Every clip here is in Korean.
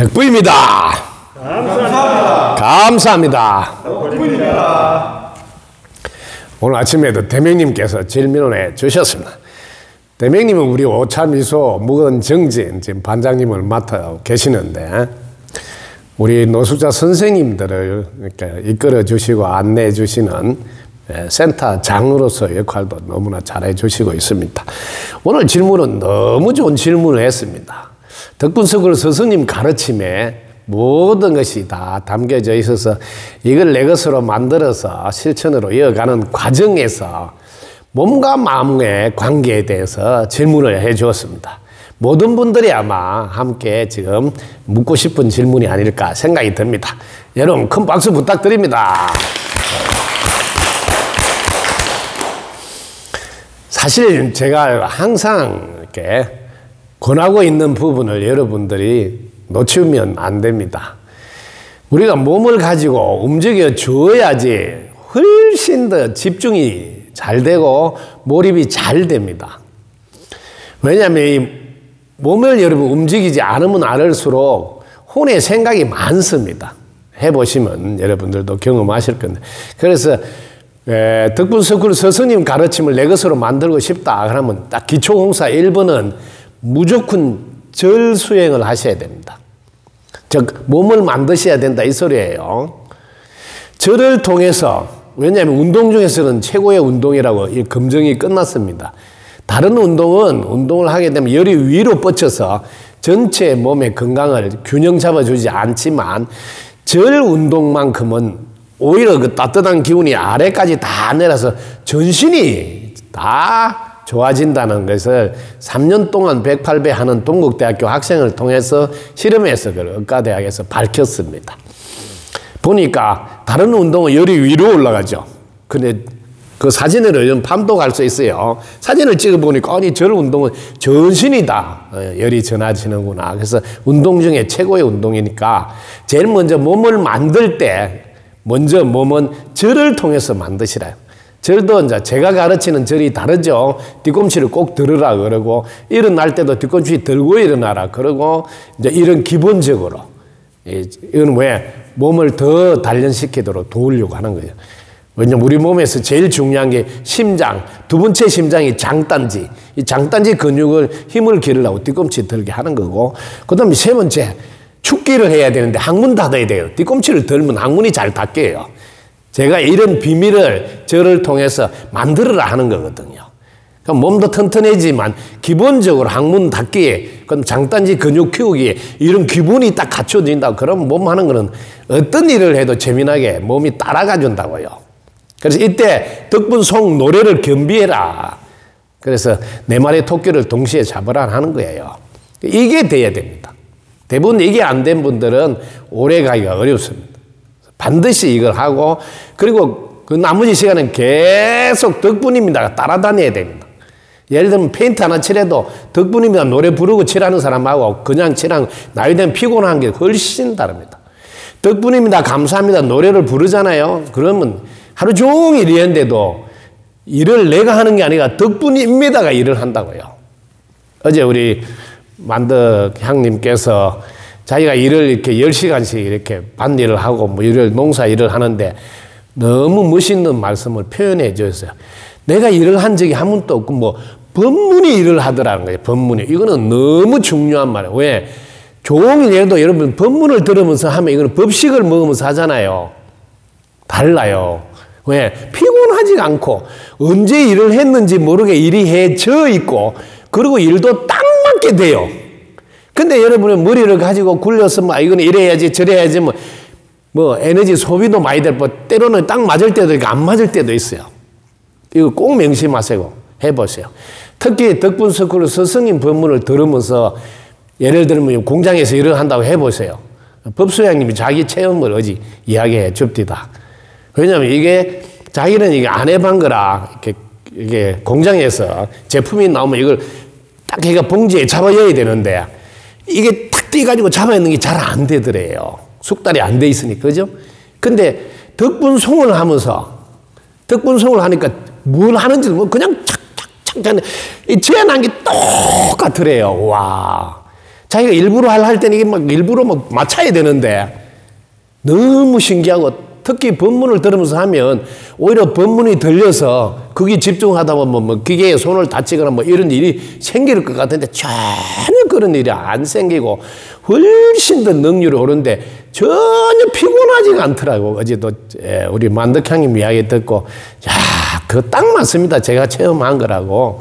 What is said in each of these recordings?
덕부입니다. 감사합니다. 감사합니다. 덕분입니다. 오늘 아침에도 대명님께서 질문을 해 주셨습니다. 대명님은 우리 오차미소 묵은 정진 지금 반장님을 맡아 계시는데 우리 노숙자 선생님들을 이끌어 주시고 안내해 주시는 예, 센터 장으로서 역할도 너무나 잘해 주시고 있습니다. 오늘 질문은 너무 좋은 질문을 했습니다. 덕분석을 스승님 가르침에 모든 것이 다 담겨져 있어서 이걸 내 것으로 만들어서 실천으로 이어가는 과정에서 몸과 마음의 관계에 대해서 질문을 해 주었습니다. 모든 분들이 아마 함께 지금 묻고 싶은 질문이 아닐까 생각이 듭니다. 여러분 큰 박수 부탁드립니다. 사실 제가 항상 이렇게 권하고 있는 부분을 여러분들이 놓치면 안 됩니다. 우리가 몸을 가지고 움직여 줘야지 훨씬 더 집중이 잘 되고 몰입이 잘 됩니다. 왜냐하면 이 몸을 여러분 움직이지 않으면 않을수록 혼의 생각이 많습니다. 해보시면 여러분들도 경험하실 건데. 그래서 에, 덕분 스쿨 스승님 가르침을 내 것으로 만들고 싶다. 그러면 딱 기초공사 1번은 무조건 절 수행을 하셔야 됩니다. 즉, 몸을 만드셔야 된다. 이 소리예요. 절을 통해서, 왜냐하면 운동 중에서는 최고의 운동이라고 이 검증이 끝났습니다. 다른 운동은 운동을 하게 되면 열이 위로 뻗쳐서 전체 몸의 건강을 균형 잡아주지 않지만 절 운동만큼은 오히려 그 따뜻한 기운이 아래까지 다 내려서 전신이 다 좋아진다는 것을 3년 동안 108배 하는 동국대학교 학생을 통해서 실험해서 그 의과대학에서 밝혔습니다. 보니까 다른 운동은 열이 위로 올라가죠. 근데 그 사진을 판독할 수 있어요. 사진을 찍어보니까 아니 절 운동은 전신이 다 어, 열이 전하지는구나. 그래서 운동 중에 최고의 운동이니까 제일 먼저 몸을 만들 때 먼저 몸은 절을 통해서 만드시라요. 절도 이제 제가 가르치는 절이 다르죠. 뒤꿈치를 꼭 들으라 그러고 일어날 때도 뒤꿈치 들고 일어나라 그러고 이제 이런 기본적으로 이건 왜 몸을 더 단련시키도록 도우려고 하는 거예요. 왜냐면 우리 몸에서 제일 중요한 게 심장, 두 번째 심장이 장단지. 이 장단지 근육을 힘을 기르려고 뒤꿈치 들게 하는 거고, 그 다음에 세 번째, 축기를 해야 되는데 항문 닫아야 돼요. 뒤꿈치를 들면 항문이 잘 닫게요. 제가 이런 비밀을 저를 통해서 만들어라 하는 거거든요. 그럼 몸도 튼튼해지만 기본적으로 항문 닫기에 그럼 장단지 근육 키우기에 이런 기본이 딱 갖춰진다. 그럼 몸 하는 거는 어떤 일을 해도 재미나게 몸이 따라가 준다고요. 그래서 이때 덕분 송 노래를 겸비해라. 그래서 네 마리 토끼를 동시에 잡으라 하는 거예요. 이게 돼야 됩니다. 대부분 이게 안 된 분들은 오래 가기가 어렵습니다. 반드시 이걸 하고 그리고 그 나머지 시간은 계속 덕분입니다. 따라다녀야 됩니다. 예를 들면 페인트 하나 칠해도 덕분입니다. 노래 부르고 칠하는 사람하고 그냥 칠한 나이 된 피곤한 게 훨씬 다릅니다. 덕분입니다. 감사합니다. 노래를 부르잖아요. 그러면 하루 종일 일했는데도 일을 내가 하는 게 아니라 덕분입니다가 일을 한다고요. 어제 우리 만덕 향님께서 자기가 일을 이렇게 10시간씩 이렇게 밭일을 하고 뭐 일을 농사 일을 하는데 너무 멋있는 말씀을 표현해 주셨어요. 내가 일을 한 적이 한 번도 없고 뭐 법문이 일을 하더라는 거예요. 법문이. 이거는 너무 중요한 말이에요. 왜? 종일 예도 여러분 법문을 들으면서 하면 이거는 법식을 먹으면서 하잖아요. 달라요. 왜? 피곤하지 않고 언제 일을 했는지 모르게 일이 해져 있고 그리고 일도 딱 맞게 돼요. 근데 여러분은 머리를 가지고 굴려서 막 이거는 이래야지 저래야지 뭐, 뭐 에너지 소비도 많이 될 뿐, 때로는 딱 맞을 때도 있고 안 맞을 때도 있어요. 이거 꼭 명심하세요. 해보세요. 특히 덕분 스쿨 스승님 법문을 들으면서 예를 들면 공장에서 일을 한다고 해보세요. 법소장님이 자기 체험을 어지 이야기해 줍디다. 왜냐면 이게 자기는 이게 안 해본 거라 이렇게 이게 공장에서 제품이 나오면 이걸 딱 걔가 봉지에 잡아여야 되는데 이게 탁 뛰가지고 잡아있는 게 잘 안 되더래요. 숙달이 안 돼 있으니까, 그죠? 근데 덕분송을 하면서, 덕분송을 하니까 뭘 하는지 뭐 그냥 착착착착, 이 재현한 게 똑같더래요. 와. 자기가 일부러 할, 할 때는 이게 막 일부러 막 맞춰야 되는데 너무 신기하고 특히 법문을 들으면서 하면 오히려 법문이 들려서 거기 집중하다 보면 뭐 기계에 손을 다치거나 뭐 이런 일이 생길 것 같은데 전혀 그런 일이 안 생기고 훨씬 더 능률이 오른데 전혀 피곤하지가 않더라고. 어제도 예, 우리 만덕형님 이야기 듣고 야, 그거 딱 맞습니다. 제가 체험한 거라고.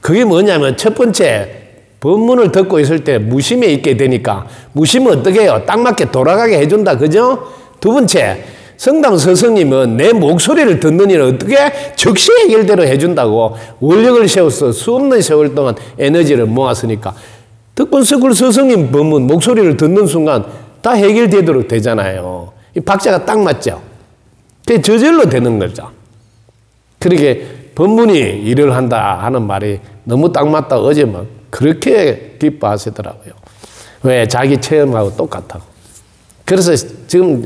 그게 뭐냐면 첫 번째 법문을 듣고 있을 때 무심에 있게 되니까 무심은 어떻게 해요? 딱 맞게 돌아가게 해준다. 그죠? 두 번째, 성당 스승님은 내 목소리를 듣는 일을 어떻게 즉시 해결대로 해준다고 원력을 세워서 수없는 세월 동안 에너지를 모았으니까 덕분석을 스승님 법문 목소리를 듣는 순간 다 해결되도록 되잖아요. 이 박자가 딱 맞죠? 그게 저절로 되는 거죠. 그렇게 법문이 일을 한다 하는 말이 너무 딱 맞다 어제 막 그렇게 기뻐하시더라고요. 왜? 자기 체험하고 똑같다고. 그래서 지금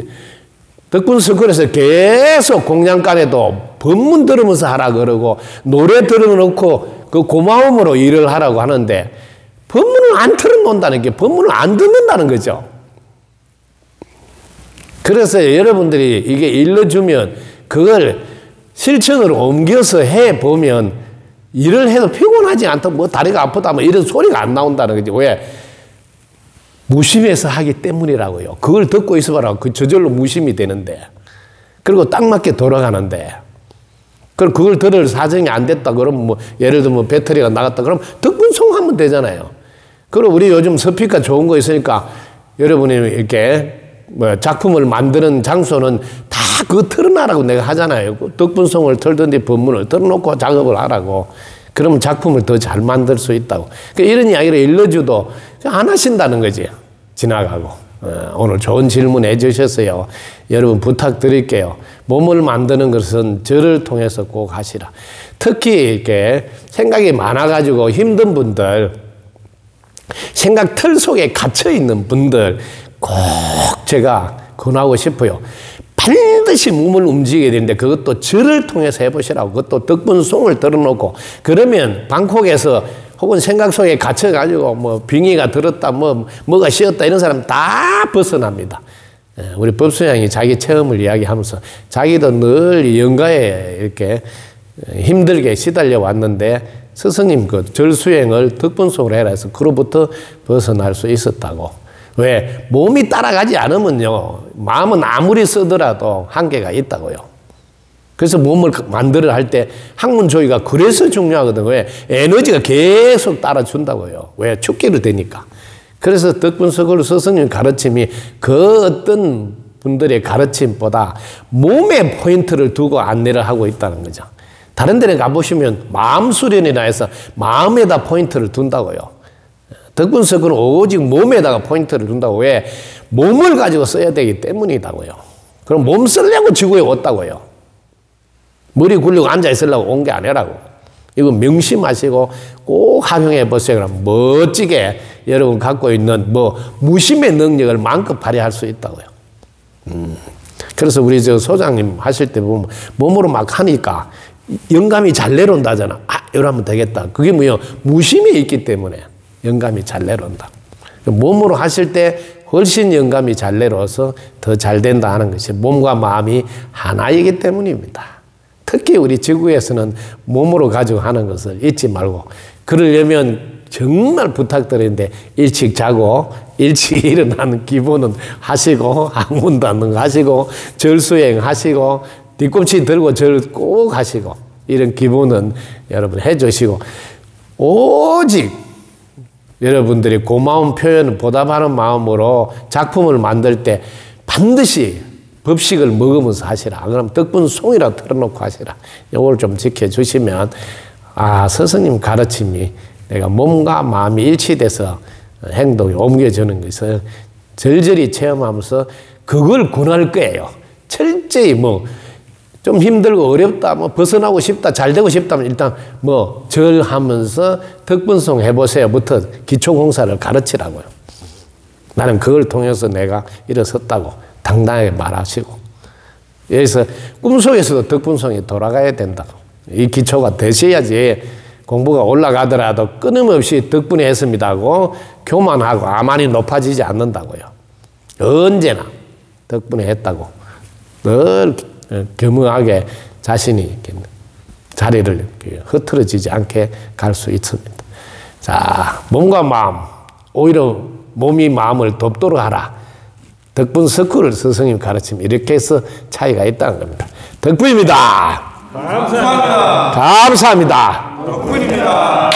덕분 스쿨에서 계속 공양간에도 법문 들으면서 하라 그러고 노래 들어놓고 그 고마움으로 일을 하라고 하는데 법문을 안 틀어놓는다는 게 법문을 안 듣는다는 거죠. 그래서 여러분들이 이게 일러주면 그걸 실천으로 옮겨서 해보면 일을 해도 피곤하지 않다. 뭐 다리가 아프다. 뭐 이런 소리가 안 나온다는 거지. 왜? 무심해서 하기 때문이라고요. 그걸 듣고 있어봐라. 그 저절로 무심이 되는데. 그리고 딱 맞게 돌아가는데. 그럼 그걸 들을 사정이 안 됐다. 그러면 뭐 예를 들면 뭐 배터리가 나갔다. 그럼 덕분송하면 되잖아요. 그리고 우리 요즘 스피커 좋은 거 있으니까 여러분이 이렇게 뭐 작품을 만드는 장소는 다 그거 틀어놔라고 내가 하잖아요. 그 덕분송을 틀던지 법문을 틀어놓고 작업을 하라고. 그러면 작품을 더 잘 만들 수 있다고. 그러니까 이런 이야기를 일러줘도 안 하신다는 거지. 지나가고. 어, 오늘 좋은 질문 해주셨어요. 여러분 부탁드릴게요. 몸을 만드는 것은 저를 통해서 꼭 하시라. 특히 이렇게 생각이 많아가지고 힘든 분들, 생각 틀 속에 갇혀 있는 분들 꼭 제가 권하고 싶어요. 반드시 몸을 움직여야 되는데 그것도 절을 통해서 해보시라고 그것도 덕분송을 들어놓고 그러면 방콕에서 혹은 생각 속에 갇혀가지고 뭐 빙의가 들었다 뭐 뭐가 쉬었다 이런 사람 다 벗어납니다. 예, 우리 법수양이 자기 체험을 이야기하면서 자기도 늘 영가에 이렇게 힘들게 시달려 왔는데 스승님 그 절수행을 덕분송으로 해라 해서 그로부터 벗어날 수 있었다고. 왜? 몸이 따라가지 않으면요, 마음은 아무리 쓰더라도 한계가 있다고요. 그래서 몸을 만들어 할때 학문 조이가 그래서 중요하거든요. 왜? 에너지가 계속 따라준다고요. 왜? 축기를 되니까. 그래서 덕분석을 스승님 가르침이 그 어떤 분들의 가르침보다 몸에 포인트를 두고 안내를 하고 있다는 거죠. 다른 데는 가보시면 마음 수련이나 해서 마음에다 포인트를 둔다고요. 덕분석은 오직 몸에다가 포인트를 둔다고 왜? 몸을 가지고 써야 되기 때문이다고요. 그럼 몸 쓰려고 지구에 왔다고요. 머리 굴리고 앉아 있으려고 온 게 아니라고. 이거 명심하시고 꼭 활용해 보세요. 그럼 멋지게 여러분 갖고 있는 뭐 무심의 능력을 마음껏 발휘할 수 있다고요. 음. 그래서 우리 저 소장님 하실 때 보면 몸으로 막 하니까 영감이 잘 내려온다잖아. 아, 이러면 되겠다. 그게 뭐요? 무심이 있기 때문에. 영감이 잘 내려온다. 몸으로 하실 때 훨씬 영감이 잘 내려와서 더 잘 된다 하는 것이 몸과 마음이 하나이기 때문입니다. 특히 우리 지구에서는 몸으로 가지고 하는 것을 잊지 말고 그러려면 정말 부탁드리는데 일찍 자고 일찍 일어나는 기본은 하시고 학문도 하는 하시고 절수행 하시고 뒤꿈치 들고 절 꼭 하시고 이런 기본은 여러분 해주시고 오직 여러분들이 고마운 표현을 보답하는 마음으로 작품을 만들 때 반드시 법식을 먹으면서 하시라. 그럼 덕분 송이라 틀어놓고 하시라. 이걸 좀 지켜주시면, 아, 스승님 가르침이 내가 몸과 마음이 일치돼서 행동이 옮겨지는 것을 절절히 체험하면서 그걸 권할 거예요. 철저히 뭐 좀 힘들고 어렵다, 뭐 벗어나고 싶다, 잘 되고 싶다면 일단 뭐 절하면서 덕분송 해보세요부터 기초공사를 가르치라고요. 나는 그걸 통해서 내가 일어섰다고 당당하게 말하시고 여기서 꿈속에서도 덕분송이 돌아가야 된다고 이 기초가 되셔야지 공부가 올라가더라도 끊임없이 덕분에 했습니다 하고 교만하고 아만이 높아지지 않는다고요. 언제나 덕분에 했다고 늘 겸허하게 자신이 자리를 흐트러지지 않게 갈 수 있습니다. 자, 몸과 마음, 오히려 몸이 마음을 돕도록 하라. 덕분 스쿨을 스승님 가르침 이렇게 해서 차이가 있다는 겁니다. 덕분입니다. 감사합니다. 감사합니다. 덕분입니다.